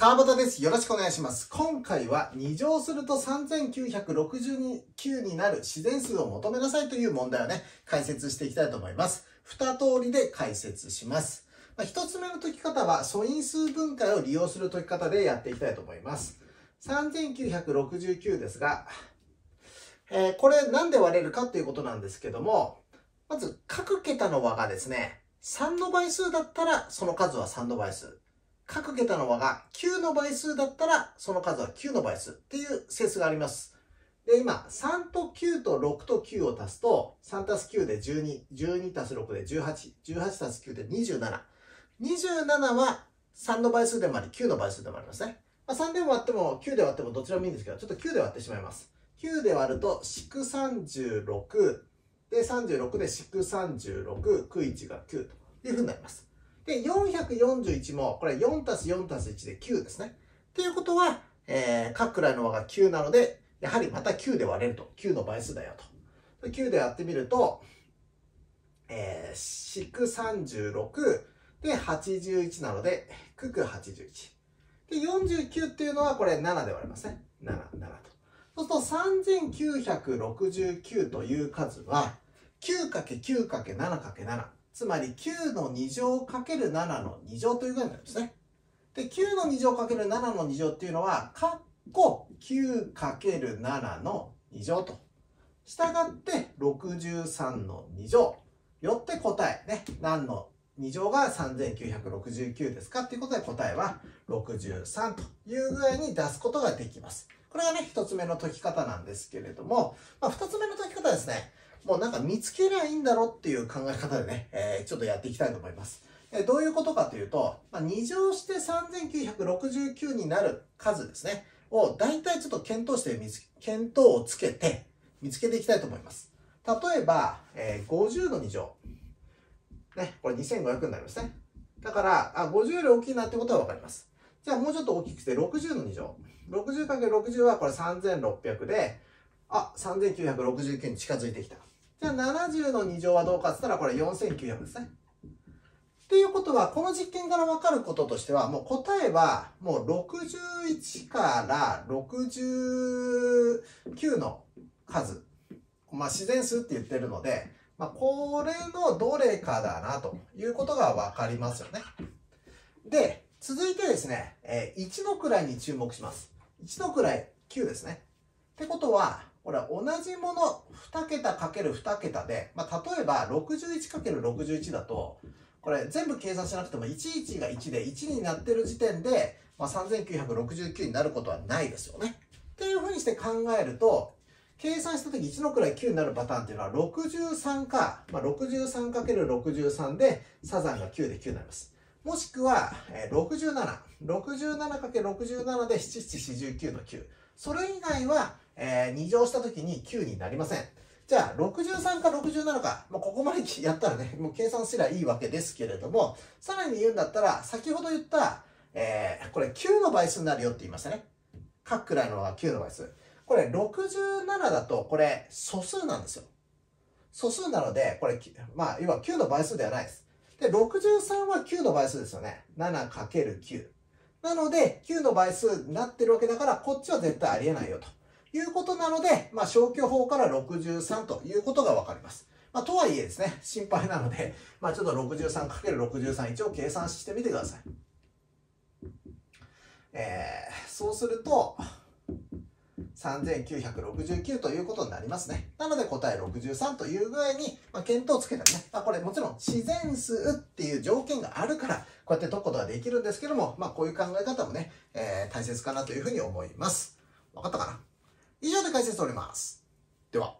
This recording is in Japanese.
川端です。よろしくお願いします。今回は2乗すると3969になる自然数を求めなさいという問題をね、解説していきたいと思います。二通りで解説します。まあ、一つ目の解き方は素因数分解を利用する解き方でやっていきたいと思います。3969ですが、えー、これなんで割れるかっていうことなんですけども、まず各桁の和がですね、3の倍数だったらその数は3の倍数。各桁の和が9の倍数だったら、その数は9の倍数っていう整数があります。で、今、3と9と6と9を足すと、3足す9で12、12足す6で18、18足す9で27。27は3の倍数でもあり、9の倍数でもありますね。まあ、3で割っても、9で割ってもどちらもいいんですけど、ちょっと9で割ってしまいます。9で割ると、四9 36、で、36で四9 36、9 1が9というふうになります。で、441も、これ4たす4たす1で9ですね。っていうことは、えー、各位の和が9なので、やはりまた9で割れると。9の倍数だよと。9でやってみると、えー、636で81なので、九九81。で、49っていうのはこれ7で割れますね。7、7と。そうすると3969という数は、9×9×7×7。つまり9の2乗かける7の2乗という具合になりますね。で、9の2乗かける7の2乗っていうのは、かっこ9かける7の2乗と。したがって63の2乗。よって答え、ね、何の2乗が3969ですかっていうことで答えは63という具合に出すことができます。これがね、一つ目の解き方なんですけれども、まあ、二つ目の解き方ですね。もうなんか見つけりゃいいんだろうっていう考え方でね、えー、ちょっとやっていきたいと思います。えどういうことかというと、まあ、2乗して3969になる数ですね、を大体ちょっと検討して見つ、検討をつけて見つけていきたいと思います。例えば、えー、50の2乗。ね、これ2500になりますね。だから、あ、50より大きいなってことはわかります。じゃあもうちょっと大きくて60の2乗。60×60 はこれ3600で、あ、3969に近づいてきた。じゃあ70の2乗はどうかって言ったらこれ4900ですね。っていうことは、この実験からわかることとしては、もう答えは、もう61から69の数。まあ自然数って言ってるので、まあこれのどれかだなということがわかりますよね。で、続いてですね、えー、1の位に注目します。1の位9ですね。ってことは、これは同じもの2桁かける2桁で、まあ、例えば 61×61 だと、これ全部計算しなくても11が1で1になってる時点で、まあ、3969になることはないですよね。っていうふうにして考えると、計算した時1の位9になるパターンっていうのは63か、まあ、63×63 でサザンが9で9になります。もしくは、え67。67×67 で7749の9。それ以外は、えー、2乗した時に9になりません。じゃあ、63か67か、まあ、ここまでやったらね、もう計算すりゃいいわけですけれども、さらに言うんだったら、先ほど言った、えー、これ9の倍数になるよって言いましたね。各くらいのが9の倍数。これ67だと、これ素数なんですよ。素数なので、これ、まあ、要は9の倍数ではないです。で、63は9の倍数ですよね。7×9。なので、9の倍数になってるわけだから、こっちは絶対ありえないよと。いうことなので、まあ、消去法から63ということがわかります。まあ、とはいえですね、心配なので、まあ、ちょっと 63×63 一応計算してみてください。えー、そうすると、3969ということになりますね。なので答え63という具合に、まあ、検討をつけたね。まあ、これもちろん自然数っていう条件があるから、こうやって解くことができるんですけども、まあこういう考え方もね、えー、大切かなというふうに思います。わかったかな？以上で解説を終わります。では。